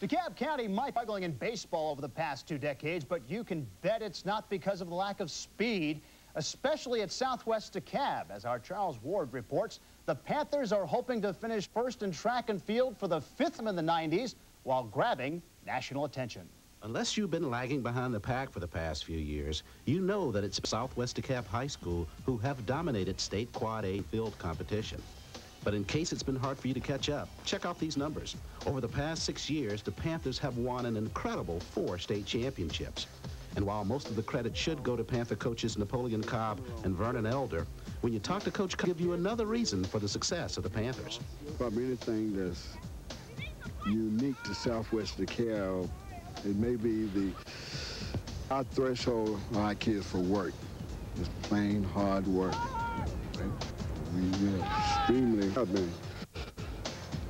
DeKalb County might be struggling in baseball over the past two decades, but you can bet it's not because of the lack of speed, especially at Southwest DeKalb. As our Charles Ward reports, the Panthers are hoping to finish first in track and field for the fifth time in the 90s while grabbing national attention. Unless you've been lagging behind the pack for the past few years, you know that it's Southwest DeKalb High School who have dominated state Quad A field competition. But in case it's been hard for you to catch up, check out these numbers. Over the past six years, the Panthers have won an incredible four state championships. And while most of the credit should go to Panther coaches Napoleon Cobb and Vernon Elder, when you talk to Coach Cobb, give you another reason for the success of the Panthers. Probably anything that's unique to Southwest DeKalb, it may be the our threshold our kids for work. Just plain hard work. We, are extremely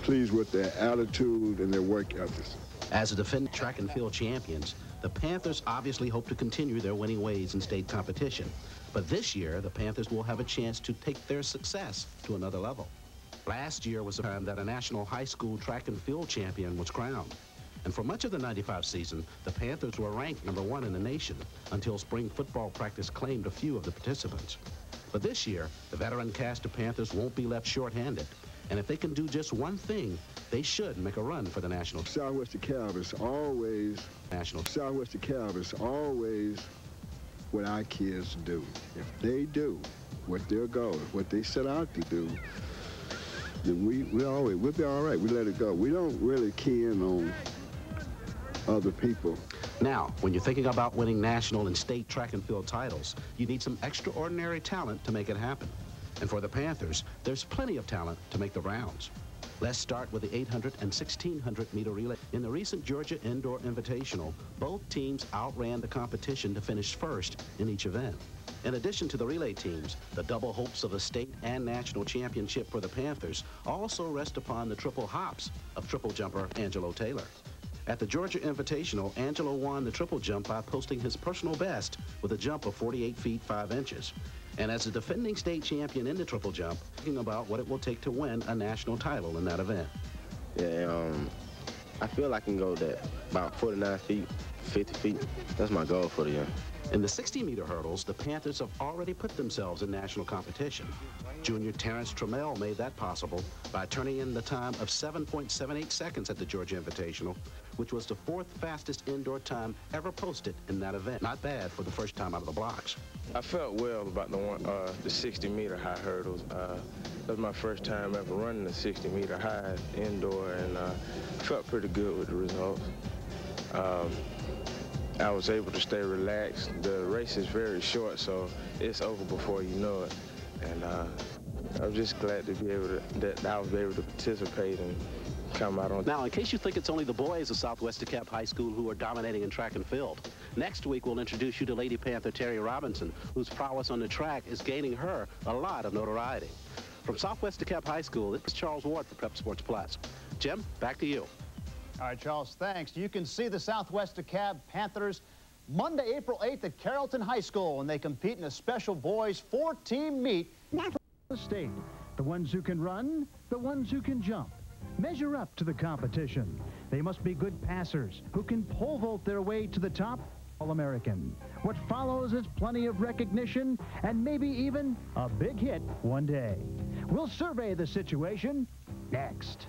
pleased with their attitude and their work ethics. As a defending track and field champions, the Panthers obviously hope to continue their winning ways in state competition. But this year, the Panthers will have a chance to take their success to another level. Last year was the time that a national high school track and field champion was crowned. And for much of the 95 season, the Panthers were ranked number one in the nation until spring football practice claimed a few of the participants. But this year, the veteran cast of Panthers won't be left short-handed. And if they can do just one thing, they should make a run for the national. Southwest DeKalb is always national. Southwest DeKalb is always what our kids do. If they do what their goal, what they set out to do, then we we always we'll be all right. We let it go. We don't really key in on other people. Now, when you're thinking about winning national and state track and field titles, you need some extraordinary talent to make it happen. And for the Panthers, there's plenty of talent to make the rounds. Let's start with the 800 and 1600 meter relay. In the recent Georgia Indoor Invitational, both teams outran the competition to finish first in each event. In addition to the relay teams, the double hopes of a state and national championship for the Panthers also rest upon the triple hops of triple jumper Angelo Taylor. At the Georgia Invitational, Angelo won the triple jump by posting his personal best with a jump of 48 feet 5 inches. And as a defending state champion in the triple jump, thinking about what it will take to win a national title in that event. Yeah, um, I feel I can go that about 49 feet, 50 feet. That's my goal for the year. In the 60-meter hurdles, the Panthers have already put themselves in national competition. Junior Terrence Trammell made that possible by turning in the time of 7.78 seconds at the Georgia Invitational, which was the fourth fastest indoor time ever posted in that event. Not bad for the first time out of the blocks. I felt well about the one, uh, the 60-meter high hurdles. Uh, that was my first time ever running the 60-meter high indoor, and uh, felt pretty good with the results. Um, I was able to stay relaxed. The race is very short, so it's over before you know it. And uh, I'm just glad to be able to, that I was able to participate and come out on. Now, in case you think it's only the boys of Southwest DeKalb High School who are dominating in track and field, next week we'll introduce you to Lady Panther Terry Robinson, whose prowess on the track is gaining her a lot of notoriety. From Southwest DeKalb High School, this is Charles Ward for Prep Sports Plus. Jim, back to you. All right, Charles, thanks. You can see the Southwest DeKalb Panthers Monday, April 8th at Carrollton High School, and they compete in a special boys four-team meet. The state, the ones who can run, the ones who can jump. Measure up to the competition. They must be good passers who can pole vault their way to the top All-American. What follows is plenty of recognition and maybe even a big hit one day. We'll survey the situation next.